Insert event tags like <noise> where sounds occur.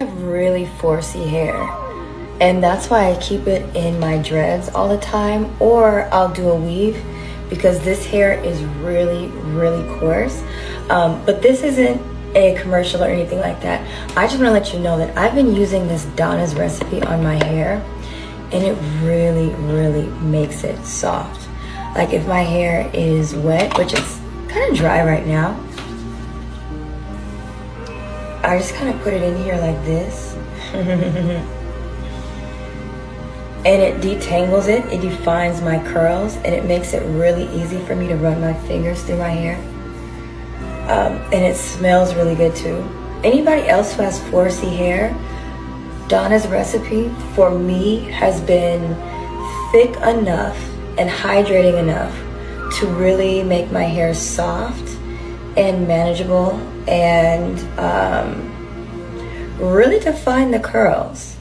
have really 4C hair. And that's why I keep it in my dreads all the time or I'll do a weave because this hair is really really coarse. Um, but this isn't a commercial or anything like that. I just want to let you know that I've been using this Donna's recipe on my hair and it really really makes it soft. Like if my hair is wet which is kind of dry right now I just kind of put it in here like this. <laughs> and it detangles it, it defines my curls, and it makes it really easy for me to run my fingers through my hair. Um, and it smells really good too. Anybody else who has 4C hair, Donna's recipe for me has been thick enough and hydrating enough to really make my hair soft and manageable and um, really define the curls.